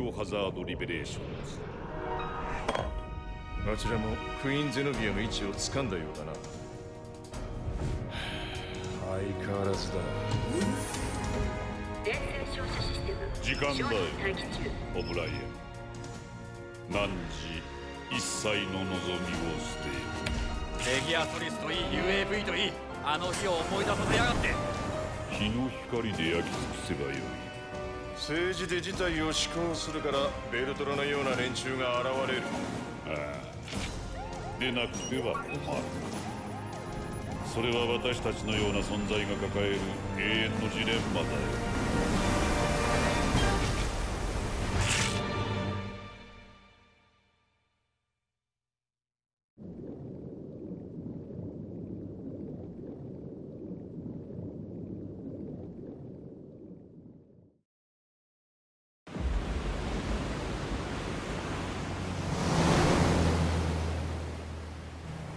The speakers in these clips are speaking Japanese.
オハザード・リベレーション。ズあちらもクイーン・ゼノビアの位置を掴んだようだな。相変わらずだ。電線照射システム。時間だよ。待機中オブライエン。何時一切の望みを捨てレギアソリスといい。UAV といい。あの日を思い出させやがって。日の光で焼き尽くせばよい政治で事態を施行するからベルトラのような連中が現れる。ああ。でなくては困る。それは私たちのような存在が抱える永遠のジレンマだよ。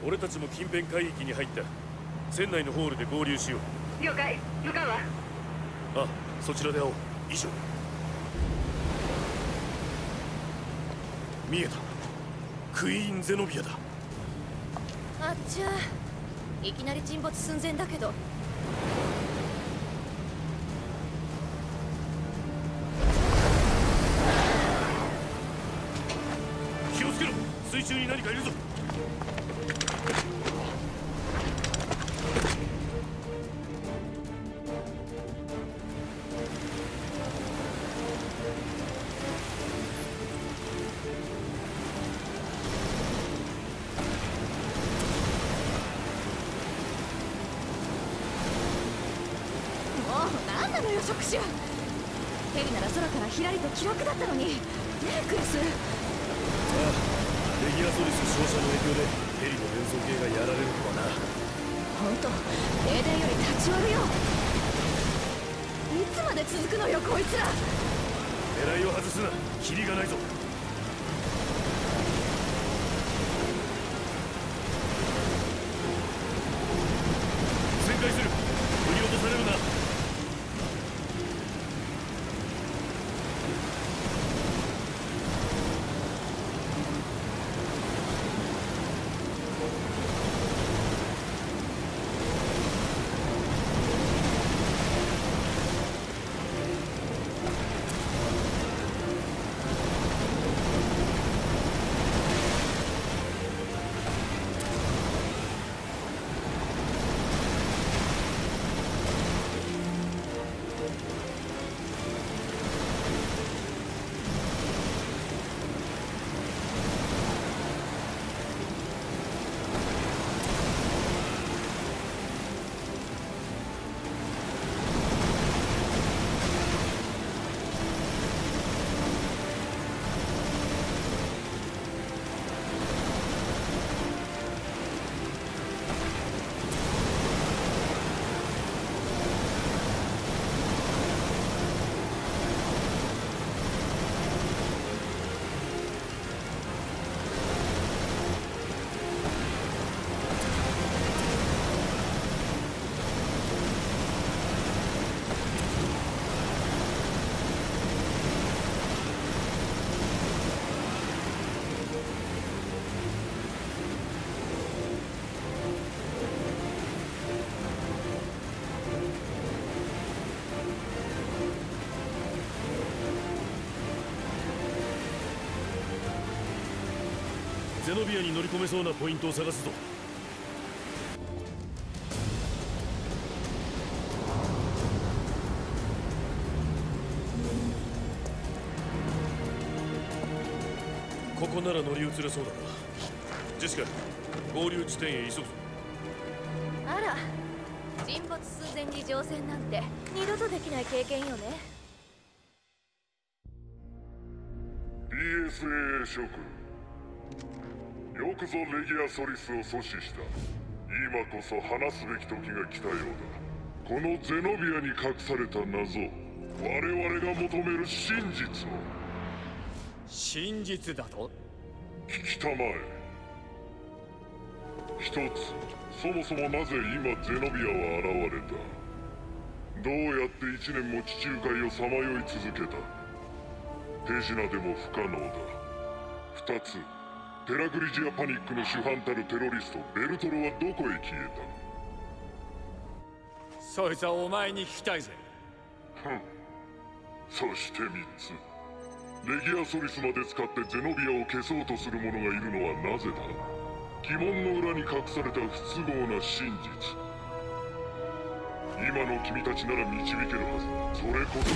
俺たちも近辺海域に入った船内のホールで合流しよう。了解。向かうわ。あそちらで会おう。以上。見えた。クイーン・ゼノビアだ。あっちゃいきなり沈没寸前だけど。気をつけろ。水中に何かいるぞのよ触手ヘリなら空からひらりと気楽だったのに。ねえクリス。ああレギアソリス照射の影響でヘリの変装系がやられるとはな。本当停電より立ち寄るよ。いつまで続くのよこいつら。狙いを外すな。キリがないぞゼノビアに乗り込めそうなポイントを探すぞ。ここなら乗り移れそうだなジェシカ合流地点へ急ぐぞ。あら沈没寸前に乗船なんて二度とできない経験よね。BSAA 諸君よくぞレギアソリスを阻止した。今こそ話すべき時が来たようだ。このゼノビアに隠された謎我々が求める真実を。真実だと？聞きたまえ。一つそもそもなぜ今ゼノビアは現れた？どうやって一年も地中海をさまよい続けた？手品でも不可能だ。二つテラグリジアパニックの主犯たるテロリストベルトロはどこへ消えそいつはお前に聞きたいぜ。たふん。そして三つ。レギアソリスまで使ってゼノビアを消そうとする者がいるのはなぜだ？疑問の裏に隠された不都合な真実。今の君たちなら導けるはず。それこそ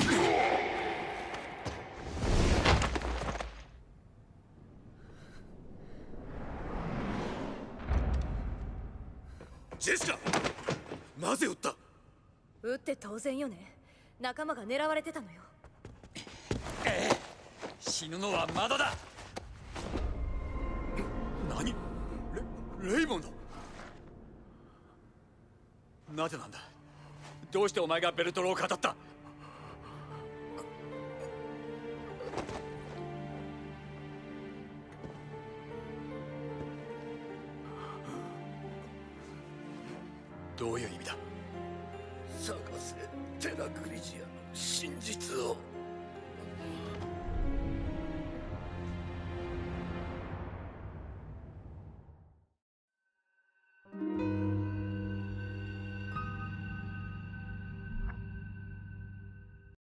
ジェシカなぜ撃った？撃って当然よね。仲間が狙われてたのよ。死ぬのはまだだ。何？レレイモンド？なぜなんだ？どうしてお前がベルトロを語った？どういう意味だ？探せ。テラクリジアの真実を。